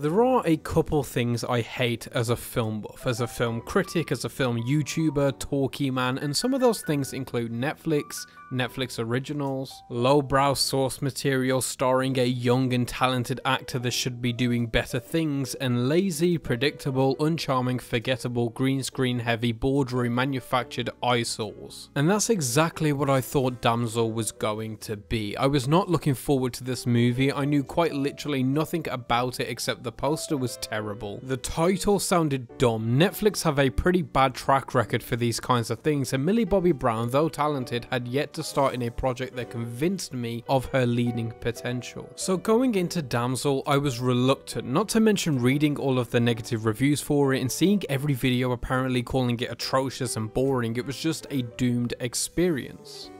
There are a couple things I hate as a film buff, as a film critic, as a film YouTuber, talkie man, and some of those things include Netflix, Netflix originals, lowbrow source material starring a young and talented actor that should be doing better things, and lazy, predictable, uncharming, forgettable, green screen heavy, boardroom manufactured eyesores. And that's exactly what I thought Damsel was going to be. I was not looking forward to this movie, I knew quite literally nothing about it except the poster was terrible. The title sounded dumb. Netflix have a pretty bad track record for these kinds of things, and Millie Bobby Brown, though talented, had yet to start in a project that convinced me of her leading potential. So going into Damsel, I was reluctant, not to mention reading all of the negative reviews for it and seeing every video apparently calling it atrocious and boring, it was just a doomed experience.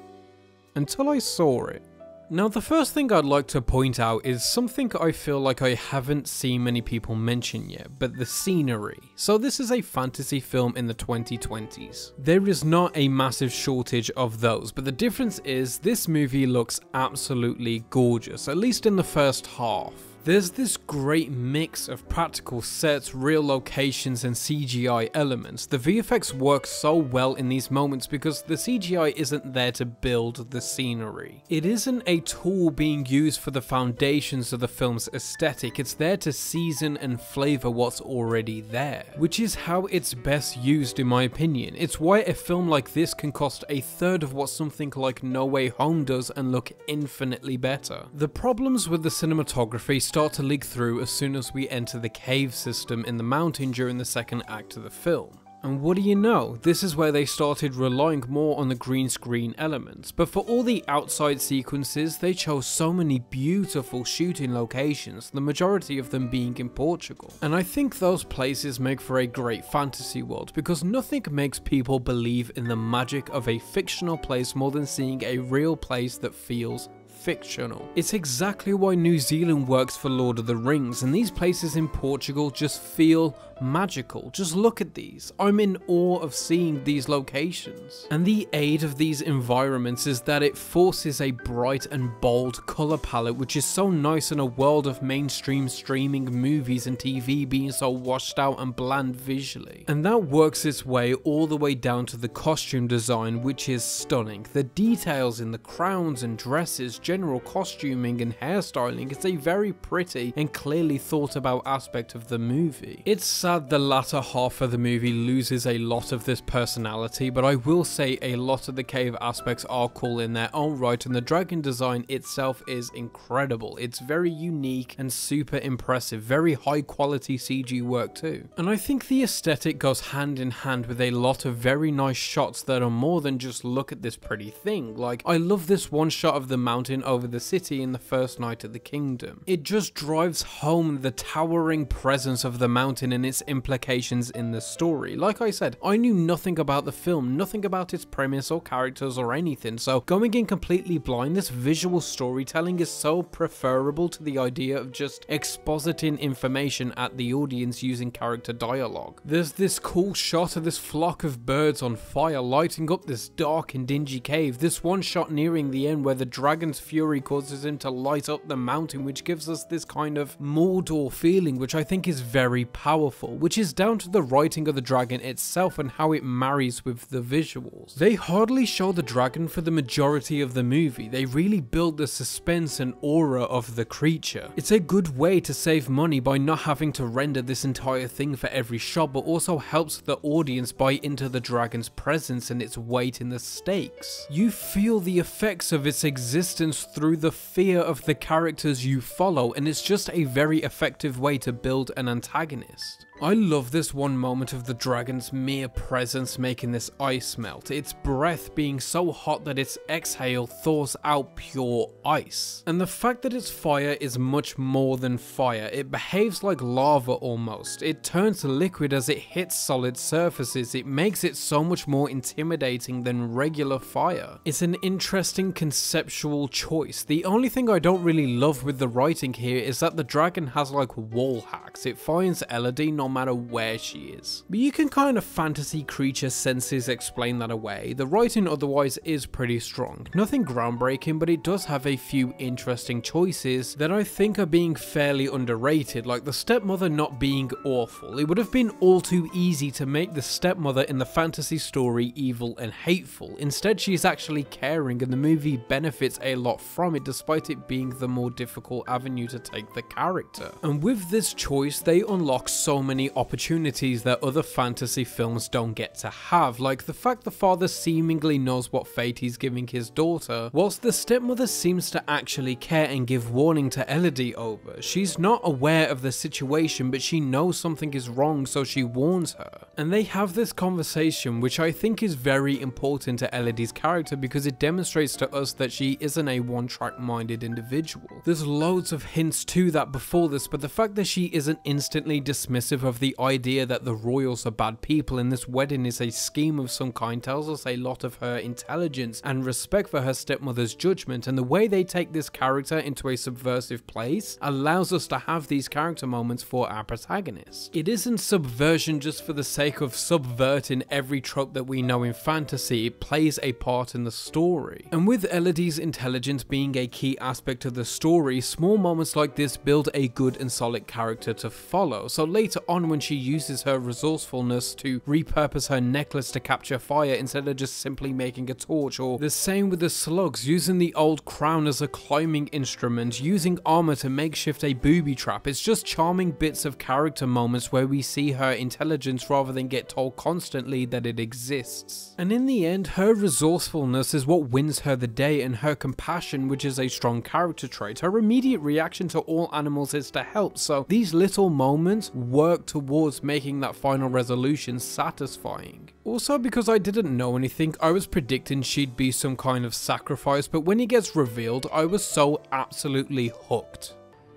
Until I saw it. Now the first thing I'd like to point out is something I feel like I haven't seen many people mention yet, but the scenery. So this is a fantasy film in the 2020s. There is not a massive shortage of those, but the difference is this movie looks absolutely gorgeous, at least in the first half. There's this great mix of practical sets, real locations and CGI elements. The VFX works so well in these moments because the CGI isn't there to build the scenery. It isn't a tool being used for the foundations of the film's aesthetic, it's there to season and flavour what's already there, which is how it's best used in my opinion. It's why a film like this can cost a third of what something like No Way Home does and look infinitely better. The problems with the cinematography start to leak through as soon as we enter the cave system in the mountain during the second act of the film. And what do you know, this is where they started relying more on the green screen elements, but for all the outside sequences they chose so many beautiful shooting locations, the majority of them being in Portugal. And I think those places make for a great fantasy world, because nothing makes people believe in the magic of a fictional place more than seeing a real place that feels fictional. It's exactly why New Zealand works for Lord of the Rings, and these places in Portugal just feel magical. Just look at these. I'm in awe of seeing these locations. And the aid of these environments is that it forces a bright and bold colour palette, which is so nice in a world of mainstream streaming movies and TV being so washed out and bland visually. And that works its way all the way down to the costume design, which is stunning. The details in the crowns and dresses, general costuming and hairstyling, is a very pretty and clearly thought about aspect of the movie. It's sad the latter half of the movie loses a lot of this personality, but I will say a lot of the cave aspects are cool in their own right, and the dragon design itself is incredible. It's very unique and super impressive, very high quality CG work too. And I think the aesthetic goes hand in hand with a lot of very nice shots that are more than just look at this pretty thing. Like, I love this one shot of the mountain over the city in the first night of the kingdom. It just drives home the towering presence of the mountain and its implications in the story. Like I said, I knew nothing about the film, nothing about its premise or characters or anything, so going in completely blind, this visual storytelling is so preferable to the idea of just expositing information at the audience using character dialogue. There's this cool shot of this flock of birds on fire lighting up this dark and dingy cave, this one shot nearing the end where the dragon's fury causes him to light up the mountain which gives us this kind of Mordor feeling which I think is very powerful, which is down to the writing of the dragon itself and how it marries with the visuals. They hardly show the dragon for the majority of the movie, they really build the suspense and aura of the creature. It's a good way to save money by not having to render this entire thing for every shot, but also helps the audience buy into the dragon's presence and its weight in the stakes. You feel the effects of its existence through the fear of the characters you follow, and it's just a very effective way to build an antagonist. I love this one moment of the dragon's mere presence making this ice melt, its breath being so hot that its exhale thaws out pure ice. And the fact that its fire is much more than fire, it behaves like lava almost, it turns to liquid as it hits solid surfaces, it makes it so much more intimidating than regular fire. It's an interesting conceptual choice, the only thing I don't really love with the writing here is that the dragon has like wall hacks, it finds Elodie no matter where she is. But you can kind of fantasy creature senses explain that away. The writing otherwise is pretty strong. Nothing groundbreaking, but it does have a few interesting choices that I think are being fairly underrated, like the stepmother not being awful. It would have been all too easy to make the stepmother in the fantasy story evil and hateful. Instead, she is actually caring and the movie benefits a lot from it despite it being the more difficult avenue to take the character. And with this choice, they unlock so many opportunities that other fantasy films don't get to have, like the fact the father seemingly knows what fate he's giving his daughter, whilst the stepmother seems to actually care and give warning to Elodie over. She's not aware of the situation, but she knows something is wrong, so she warns her. And they have this conversation, which I think is very important to Elodie's character because it demonstrates to us that she isn't a one-track minded individual. There's loads of hints to that before this, but the fact that she isn't instantly dismissive of the idea that the royals are bad people and this wedding is a scheme of some kind tells us a lot of her intelligence and respect for her stepmother's judgment and the way they take this character into a subversive place allows us to have these character moments for our protagonist. It isn't subversion just for the sake of subverting every trope that we know in fantasy, it plays a part in the story. And with Elodie's intelligence being a key aspect of the story, small moments like this build a good and solid character to follow. So later on when she uses her resourcefulness to repurpose her necklace to capture fire instead of just simply making a torch, or the same with the slugs, using the old crown as a climbing instrument, using armor to makeshift a booby trap. It's just charming bits of character moments where we see her intelligence rather than get told constantly that it exists. And in the end, her resourcefulness is what wins her the day and her compassion, which is a strong character trait. Her immediate reaction to all animals is to help, so these little moments work towards making that final resolution satisfying. Also, because I didn't know anything, I was predicting she'd be some kind of sacrifice, but when he gets revealed, I was so absolutely hooked.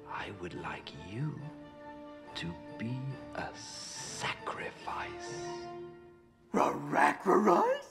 I would like you to be a sacrifice. Racrifice?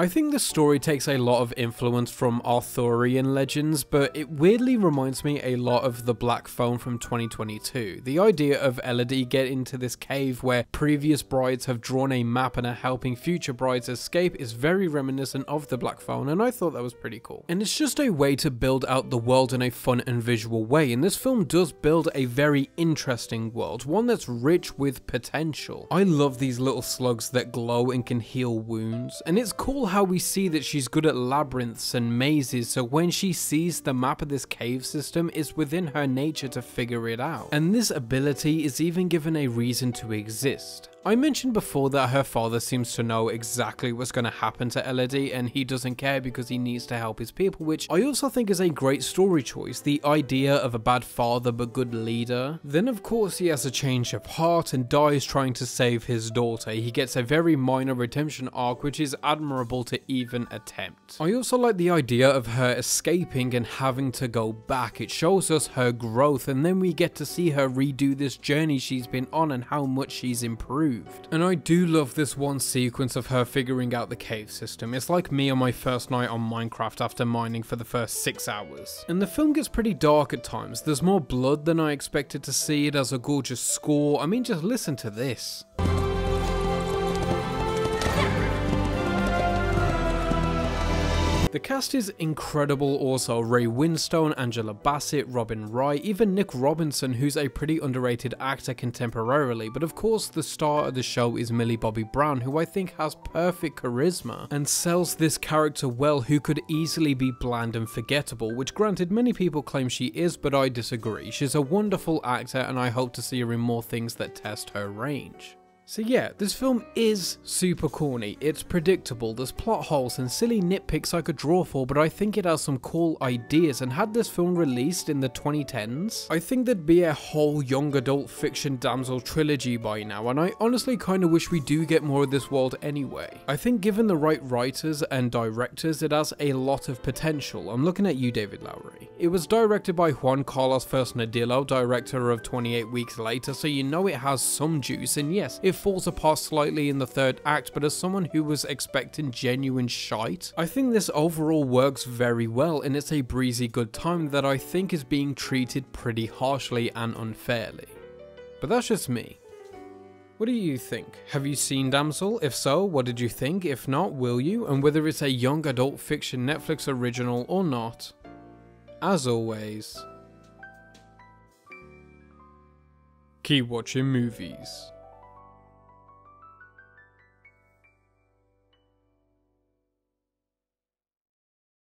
I think the story takes a lot of influence from Arthurian legends, but it weirdly reminds me a lot of The Black Phone from 2022. The idea of Elodie getting into this cave where previous brides have drawn a map and are helping future brides escape is very reminiscent of The Black Phone, and I thought that was pretty cool. And it's just a way to build out the world in a fun and visual way, and this film does build a very interesting world, one that's rich with potential. I love these little slugs that glow and can heal wounds, and it's cool how we see that she's good at labyrinths and mazes, so when she sees the map of this cave system, it's within her nature to figure it out. And this ability is even given a reason to exist. I mentioned before that her father seems to know exactly what's going to happen to Elodie and he doesn't care because he needs to help his people, which I also think is a great story choice. The idea of a bad father but good leader. Then of course he has a change of heart and dies trying to save his daughter. He gets a very minor redemption arc which is admirable to even attempt. I also like the idea of her escaping and having to go back. It shows us her growth and then we get to see her redo this journey she's been on and how much she's improved. And I do love this one sequence of her figuring out the cave system. It's like me on my first night on Minecraft after mining for the first 6 hours. And the film gets pretty dark at times. There's more blood than I expected to see. It has a gorgeous score. I mean, just listen to this. The cast is incredible also, Ray Winstone, Angela Bassett, Robin Wright, even Nick Robinson who's a pretty underrated actor contemporarily, but of course the star of the show is Millie Bobby Brown who I think has perfect charisma and sells this character well who could easily be bland and forgettable, which granted many people claim she is but I disagree. She's a wonderful actor and I hope to see her in more things that test her range. So yeah, this film is super corny, it's predictable, there's plot holes and silly nitpicks I could draw for, but I think it has some cool ideas, and had this film released in the 2010s, I think there'd be a whole young adult fiction damsel trilogy by now, and I honestly kinda wish we do get more of this world anyway. I think given the right writers and directors, it has a lot of potential. I'm looking at you, David Lowery. It was directed by Juan Carlos Fresnadillo, director of 28 Weeks Later, so you know it has some juice, and yes, it falls apart slightly in the third act, but as someone who was expecting genuine shite, I think this overall works very well and it's a breezy good time that I think is being treated pretty harshly and unfairly. But that's just me. What do you think? Have you seen Damsel? If so, what did you think? If not, will you? And whether it's a young adult fiction Netflix original or not. As always, keep watching movies.